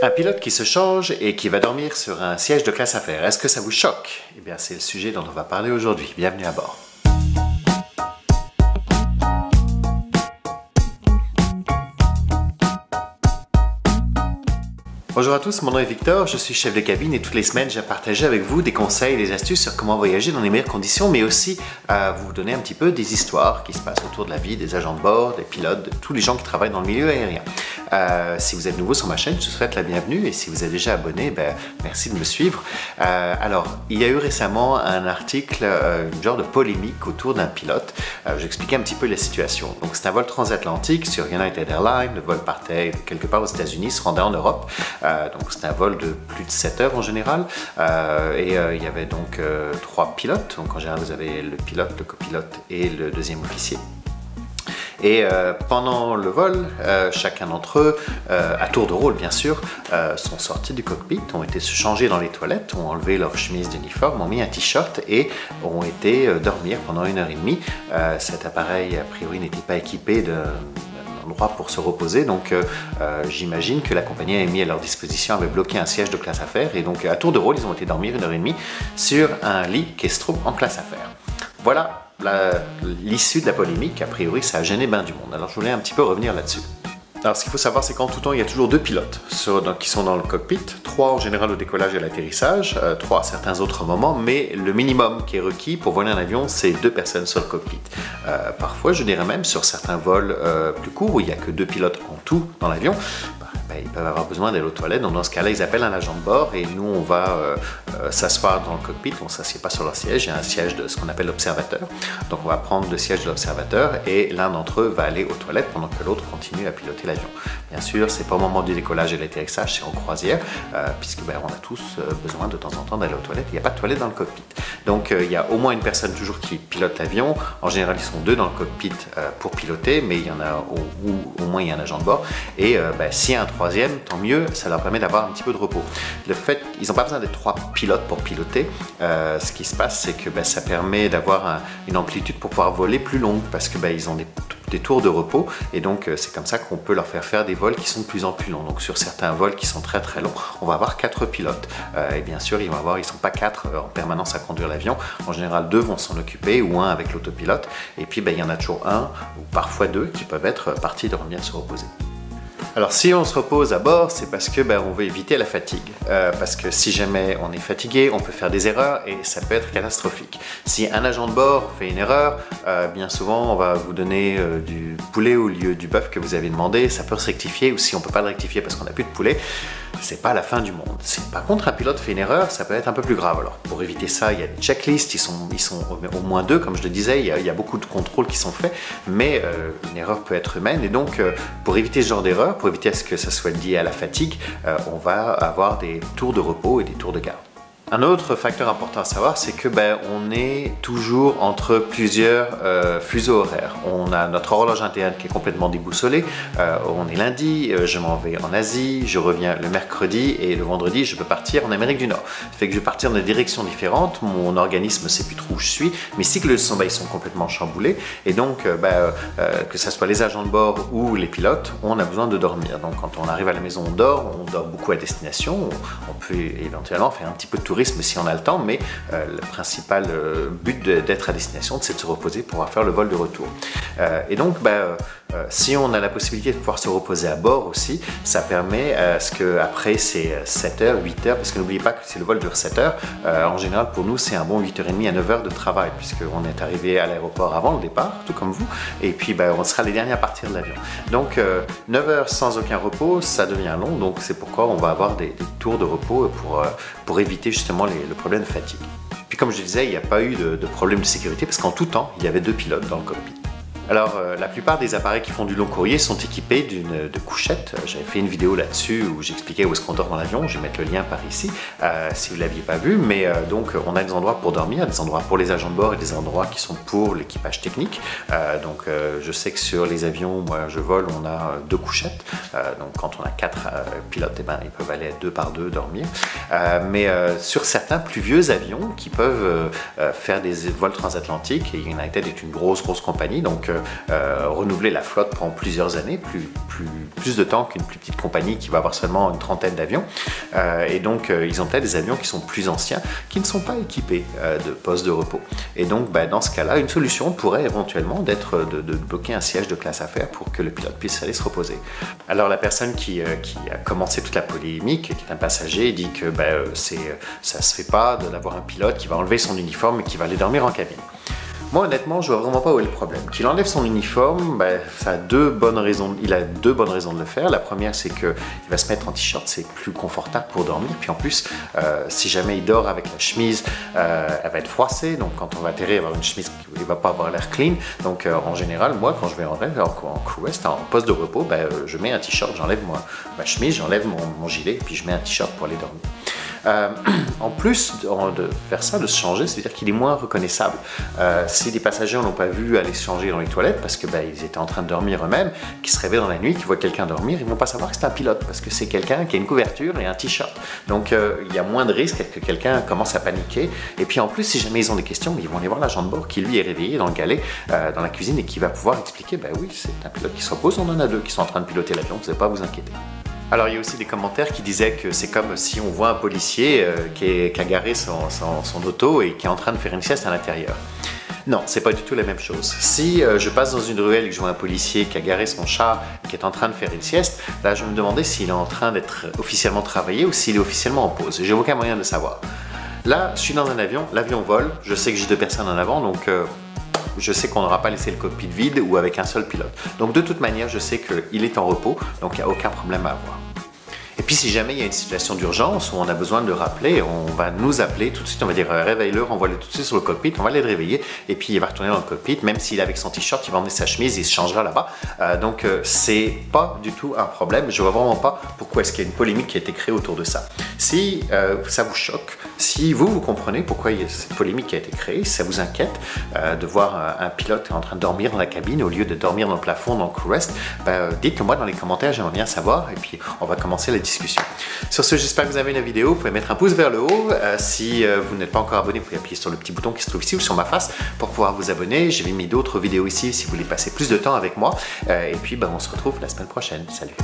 Un pilote qui se change et qui va dormir sur un siège de classe affaires, est-ce que ça vous choque? Eh bien, c'est le sujet dont on va parler aujourd'hui. Bienvenue à bord. Bonjour à tous, mon nom est Victor, je suis chef de cabine et toutes les semaines j'ai partagé avec vous des conseils des astuces sur comment voyager dans les meilleures conditions, mais aussi à vous donner un petit peu des histoires qui se passent autour de la vie des agents de bord, des pilotes, de tous les gens qui travaillent dans le milieu aérien. Euh, si vous êtes nouveau sur ma chaîne, je vous souhaite la bienvenue et si vous êtes déjà abonné, ben, merci de me suivre. Euh, alors, il y a eu récemment un article, euh, une genre de polémique autour d'un pilote. J'expliquais un petit peu la situation. Donc, c'est un vol transatlantique sur United Airlines. Le vol partait quelque part aux États-Unis, se rendait en Europe. donc, c'est un vol de plus de 7 heures en général. et il y avait donc trois pilotes. Donc, en général, vous avez le pilote, le copilote et le deuxième officier. Et euh, pendant le vol, euh, chacun d'entre eux, euh, à tour de rôle bien sûr, sont sortis du cockpit, ont été se changer dans les toilettes, ont enlevé leur chemise d'uniforme, ont mis un t-shirt et ont été dormir pendant une heure et demie. cet appareil, a priori, n'était pas équipé de endroit pour se reposer. Donc j'imagine que la compagnie a mis à leur disposition, avait bloqué un siège de classe affaires et donc à tour de rôle ils ont été dormir une heure et demie sur un lit Kestro en classe affaires. Voilà l'issue de la polémique, a priori, ça a gêné bien du monde. Alors je voulais un petit peu revenir là-dessus. Alors ce qu'il faut savoir, c'est qu'en tout temps, il y a toujours deux pilotes qui sont dans le cockpit, trois en général au décollage et à l'atterrissage, euh, trois à certains autres moments, mais le minimum qui est requis pour voler un avion, c'est deux personnes sur le cockpit. Euh, parfois, je dirais même sur certains vols euh, plus courts, où il n'y a que deux pilotes en tout dans l'avion, ben, ils peuvent avoir besoin d'aller aux toilettes. Donc dans ce cas-là, ils appellent un agent de bord et nous, on va euh, euh, s'asseoir dans le cockpit. On ne s'assied pas sur leur siège, il y a un siège de ce qu'on appelle l'observateur. Donc on va prendre le siège de l'observateur et l'un d'entre eux va aller aux toilettes pendant que l'autre continue à piloter l'avion. Bien sûr, c'est pas au moment du décollage et l'atterrissage, c'est en croisière, euh, puisque ben, on a tous besoin de temps en temps d'aller aux toilettes. Il n'y a pas de toilette dans le cockpit. Donc il y a au moins une personne toujours qui pilote l'avion. En général, ils sont deux dans le cockpit pour piloter, mais il y en a au, au, moins il y a un agent de bord. Et ben, s'il un troisième, tant mieux, ça leur permet d'avoir un petit peu de repos. Le fait, ils n'ont pas besoin d'être trois pilotes pour piloter. Euh, ce qui se passe, c'est que ben, ça permet d'avoir une amplitude pour pouvoir voler plus longue parce que ben, ont des, tours de repos et donc euh, c'est comme ça qu'on peut leur faire faire des vols qui sont de plus en plus longs. Donc sur certains vols qui sont très très longs, on va avoir quatre pilotes euh, et bien sûr ils vont avoir, ils sont pas quatre en permanence à conduire l'avion. En général, deux vont s'en occuper ou un avec l'autopilote et puis ben, il y en a toujours un ou parfois deux qui peuvent être partis revenir se reposer. Alors si on se repose à bord, c'est parce que ben, on veut éviter la fatigue. Euh, parce que si jamais on est fatigué, on peut faire des erreurs et ça peut être catastrophique. Si un agent de bord fait une erreur, euh, bien souvent on va vous donner euh, du poulet au lieu du bœuf que vous avez demandé. Ça peut se rectifier ou si on peut pas le rectifier parce qu'on n'a plus de poulet, c'est pas la fin du monde. par contre un pilote fait une erreur, ça peut être un peu plus grave. Alors pour éviter ça, il y a des checklists, ils sont, ils sont au moins deux, comme je le disais, il y a, beaucoup de contrôles qui sont faits, mais une erreur peut être humaine. Et donc pour éviter ce genre d'erreur, éviter à ce que ça soit lié à la fatigue, euh, on va avoir des tours de repos et des tours de garde. Un autre facteur important à savoir, c'est que ben, on est toujours entre plusieurs euh, fuseaux horaires. On a notre horloge interne qui est complètement déboussolée. Euh, on est lundi, euh, je m'en vais en Asie, je reviens le mercredi et le vendredi, je peux partir en Amérique du Nord. Ça fait que je vais partir dans des directions différentes. Mon organisme ne sait plus trop où je suis. Mes cycles de sommeil sont complètement chamboulés. Et donc, ben, que ce soit les agents de bord ou les pilotes, on a besoin de dormir. Donc, quand on arrive à la maison, on dort. On dort beaucoup à destination. On, peut éventuellement faire un petit peu de tourisme si on a le temps, mais euh, le principal euh, but d'être à destination, c'est de se reposer pour faire le vol de retour. Euh, et donc, bah, si on a la possibilité de pouvoir se reposer à bord aussi, ça permet à ce qu'après ces 7 heures, 8 heures, parce que n'oubliez pas que si le vol dure 7 heures, en général pour nous c'est un bon 8h30 à 9 heures de travail, puisqu'on est arrivé à l'aéroport avant le départ, tout comme vous, et puis bah, on sera les derniers à partir de l'avion. Donc 9 heures sans aucun repos, ça devient long, donc c'est pourquoi on va avoir des, tours de repos pour, pour éviter justement le problème de fatigue. Puis comme je disais, il n'y a pas eu de, de problème de sécurité parce qu'en tout temps, il y avait deux pilotes dans le cockpit. Alors, euh, la plupart des appareils qui font du long courrier sont équipés d'une de couchette. J'avais fait une vidéo là-dessus où j'expliquais où est-ce qu'on dort dans l'avion. Je vais mettre le lien par ici euh, si vous ne l'aviez pas vu. Mais euh, donc, on a des endroits pour dormir, des endroits pour les agents de bord et des endroits qui sont pour l'équipage technique. donc, je sais que sur les avions, moi je vole, on a deux couchettes. donc, quand on a quatre pilotes, eh ben, ils peuvent aller deux par deux dormir. mais sur certains plus vieux avions qui peuvent faire des vols transatlantiques, et United est une grosse, grosse compagnie, donc renouveler la flotte pendant plusieurs années, plus, plus, plus de temps qu'une plus petite compagnie qui va avoir seulement une trentaine d'avions. et donc, ils ont peut-être des avions qui sont plus anciens, qui ne sont pas équipés de postes de repos. Et donc, ben, dans ce cas-là, une solution pourrait éventuellement d'être de, bloquer un siège de classe affaires pour que le pilote puisse aller se reposer. Alors, la personne qui, a commencé toute la polémique, qui est un passager, dit que c'est, ça se fait pas d'avoir un pilote qui va enlever son uniforme et qui va aller dormir en cabine. Moi, honnêtement, je vois vraiment pas où est le problème. Qu'il enlève son uniforme, ben, ça a deux bonnes raisons. Il a deux bonnes raisons de le faire. La première, c'est qu'il va se mettre en t-shirt, c'est plus confortable pour dormir. Puis en plus, euh, si jamais il dort avec la chemise, euh, elle va être froissée. Donc quand on va atterrir, il va avoir une chemise qui va pas avoir l'air clean. Donc euh, en général, moi, quand je vais en rêve, en, crew en poste de repos, ben, je mets un t-shirt, j'enlève ma chemise, j'enlève mon, gilet, puis je mets un t-shirt pour aller dormir. Euh, en plus de, faire ça, de se changer, c'est-à-dire qu'il est moins reconnaissable. Euh, si des passagers n'ont pas vu aller se changer dans les toilettes parce qu'ils ben, étaient en train de dormir eux-mêmes, qui se réveillent dans la nuit, qui voient quelqu'un dormir, ils vont pas savoir que c'est un pilote parce que c'est quelqu'un qui a une couverture et un t-shirt. Donc euh, il y a moins de risques que quelqu'un commence à paniquer. Et puis en plus, si jamais ils ont des questions, ils vont aller voir l'agent de bord qui lui est réveillé dans le galet, dans la cuisine et qui va pouvoir expliquer, ben oui, c'est un pilote qui se repose, on en a deux qui sont en train de piloter l'avion, vous n'avez pas à vous inquiéter. Alors il y a aussi des commentaires qui disaient que c'est comme si on voit un policier euh, qui, a garé son, auto et qui est en train de faire une sieste à l'intérieur. Non, c'est pas du tout la même chose. Si euh, je passe dans une ruelle et que je vois un policier qui a garé son chat qui est en train de faire une sieste, là je me demandais s'il est en train d'être officiellement travaillé ou s'il est officiellement en pause. J'ai aucun moyen de savoir. Là, je suis dans un avion, l'avion vole, je sais que j'ai deux personnes en avant, donc euh, je sais qu'on n'aura pas laissé le cockpit vide ou avec un seul pilote. Donc de toute manière, je sais qu'il est en repos, donc il n'y a aucun problème à avoir. Puis si jamais il y a une situation d'urgence où on a besoin de le rappeler, on va nous appeler tout de suite, on va dire euh, réveille-le, renvoie-le tout de suite sur le cockpit, on va aller le réveiller et puis il va retourner dans le cockpit, même s'il est avec son t-shirt, il va emmener sa chemise, il se changera là-bas. Euh, donc euh, c'est pas du tout un problème, je vois vraiment pas pourquoi est-ce qu'il y a une polémique qui a été créée autour de ça. Si ça vous choque, si vous, vous comprenez pourquoi il y a cette polémique qui a été créée, si ça vous inquiète de voir un pilote en train de dormir dans la cabine au lieu de dormir dans le plafond, dans le crew rest, ben, dites-le moi dans les commentaires, j'aimerais bien savoir. Et puis on va commencer la Sur ce, j'espère que vous avez aimé la vidéo. Vous pouvez mettre un pouce vers le haut. Euh, si euh, vous n'êtes pas encore abonné, vous pouvez appuyer sur le petit bouton qui se trouve ici ou sur ma face pour pouvoir vous abonner. J'ai mis d'autres vidéos ici si vous voulez passer plus de temps avec moi. Euh, et puis, ben, on se retrouve la semaine prochaine. Salut